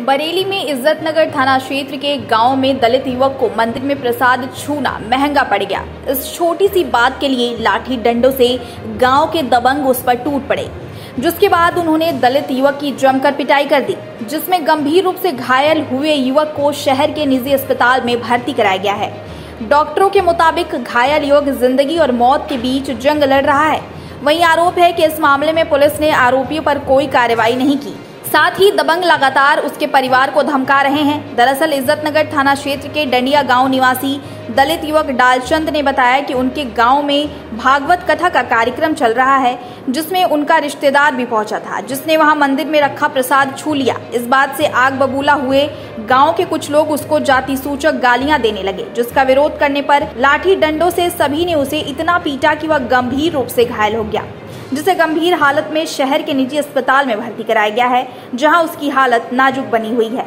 बरेली में इज़्ज़त नगर थाना क्षेत्र के गाँव में दलित युवक को मंदिर में प्रसाद छूना महँगा पड़ गया। इस छोटी सी बात के लिए लाठी डंडों से गाँव के दबंग उस पर टूट पड़े। जिसके बाद उन्होंने दलित युवक की जमकर पिटाई कर दी, जिसमें गंभीर रूप से घायल हुए युवक को शहर के निजी अस्पताल में भर्ती कराया गया है। डॉक्टरों के मुताबिक घायल युवक ज़िंदगी और मौत के बीच जंग लड़ रहा है। वहीं आरोप है कि इस मामले में पुलिस ने आरोपियों पर कोई कार्रवाई नहीं की। साथ ही दबंग लगातार उसके परिवार को धमका रहे हैं। दरअसल इज्जतनगर थाना क्षेत्र के डंडिया गाँव निवासी दलित युवक डालचंद ने बताया कि उनके गाँव में भागवत कथा का कार्यक्रम चल रहा है, जिसमें उनका रिश्तेदार भी पहुँचा था, जिसने वहाँ मंदिर में रखा प्रसाद छू लिया। इस बात से आग बबूला हुए गाँव के कुछ लोग उसको जाति सूचक गालियाँ देने लगे, जिसका विरोध करने पर लाठी डंडों से सभी ने उसे इतना पीटा कि वह गंभीर रूप से घायल हो गया। जिसे गंभीर हालत में शहर के निजी अस्पताल में भर्ती कराया गया है जहाँ उसकी हालत नाजुक बनी हुई है।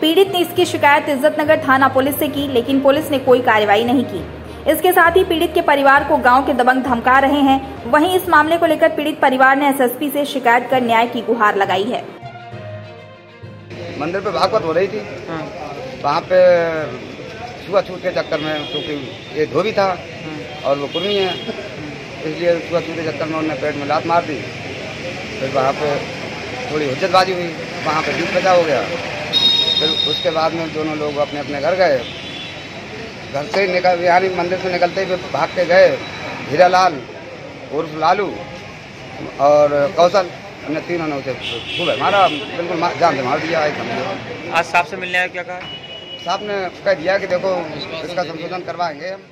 पीड़ित ने इसकी शिकायत इज्जतनगर थाना पुलिस से की लेकिन पुलिस ने कोई कार्रवाई नहीं की। इसके साथ ही पीड़ित के परिवार को गाँव के दबंग धमका रहे हैं। वहीं इस मामले को लेकर पीड़ित परिवार ने एसएसपी से शिकायत कर न्याय की गुहार लगाई है। मंदिर पे भागवत हो रही थी। हाँ, वहाँ पे छुआछूत के चक्कर में क्योंकि ये धोबी था और वो कुर्मी है। इसलिए छुआछूत के चक्कर में उन्होंने पेट में लात मार दी। फिर वहाँ पे थोड़ी हुज्जतबाजी हुई वहाँ पे बीच बचा हो गया। फिर उसके बाद में दोनों लोग अपने अपने घर गए। घर से निकल यानी मंदिर से निकलते हुए भाग के गए हीरा लाल उर्फ़ लालू और कौशल। हमने तीनों ने उसे खूब मारा बिल्कुल जान से मार दिया एक समझो आज साहब से मिलने आया क्या कहा? साहब ने कह दिया कि देखो इसका संशोधन करवाएँगे हम।